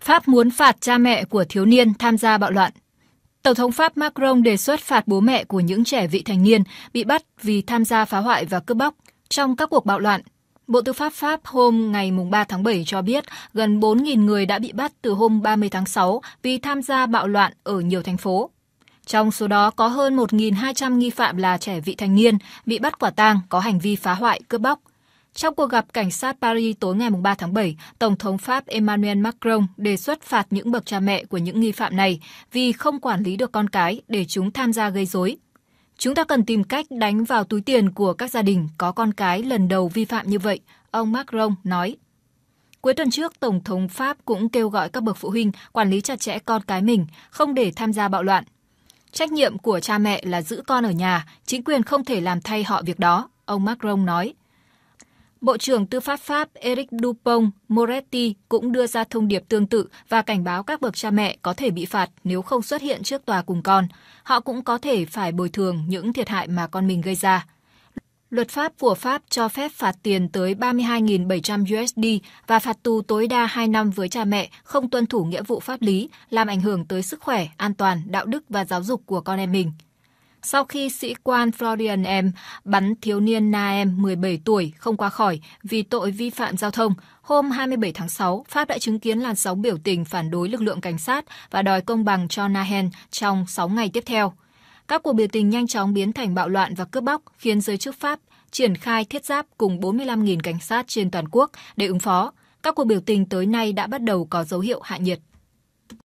Pháp muốn phạt cha mẹ của thiếu niên tham gia bạo loạn. Tổng thống Pháp Macron đề xuất phạt bố mẹ của những trẻ vị thành niên bị bắt vì tham gia phá hoại và cướp bóc trong các cuộc bạo loạn. Bộ Tư pháp Pháp hôm ngày 3 tháng 7 cho biết gần 4.000 người đã bị bắt từ hôm 30 tháng 6 vì tham gia bạo loạn ở nhiều thành phố. Trong số đó có hơn 1.200 nghi phạm là trẻ vị thành niên bị bắt quả tang có hành vi phá hoại, cướp bóc. Trong cuộc gặp cảnh sát Paris tối ngày 3 tháng 7, Tổng thống Pháp Emmanuel Macron đề xuất phạt những bậc cha mẹ của những nghi phạm này vì không quản lý được con cái để chúng tham gia gây rối. Chúng ta cần tìm cách đánh vào túi tiền của các gia đình có con cái lần đầu vi phạm như vậy, ông Macron nói. Cuối tuần trước, Tổng thống Pháp cũng kêu gọi các bậc phụ huynh quản lý chặt chẽ con cái mình, không để tham gia bạo loạn. Trách nhiệm của cha mẹ là giữ con ở nhà, chính quyền không thể làm thay họ việc đó, ông Macron nói. Bộ trưởng Tư pháp Pháp Eric Dupont Moretti cũng đưa ra thông điệp tương tự và cảnh báo các bậc cha mẹ có thể bị phạt nếu không xuất hiện trước tòa cùng con. Họ cũng có thể phải bồi thường những thiệt hại mà con mình gây ra. Luật pháp của Pháp cho phép phạt tiền tới 32.700 USD và phạt tù tối đa 2 năm với cha mẹ không tuân thủ nghĩa vụ pháp lý, làm ảnh hưởng tới sức khỏe, an toàn, đạo đức và giáo dục của con em mình. Sau khi sĩ quan Florian M. bắn thiếu niên Naem 17 tuổi không qua khỏi vì tội vi phạm giao thông, hôm 27 tháng 6, Pháp đã chứng kiến làn sóng biểu tình phản đối lực lượng cảnh sát và đòi công bằng cho Nahen trong 6 ngày tiếp theo. Các cuộc biểu tình nhanh chóng biến thành bạo loạn và cướp bóc, khiến giới chức Pháp triển khai thiết giáp cùng 45.000 cảnh sát trên toàn quốc để ứng phó. Các cuộc biểu tình tới nay đã bắt đầu có dấu hiệu hạ nhiệt.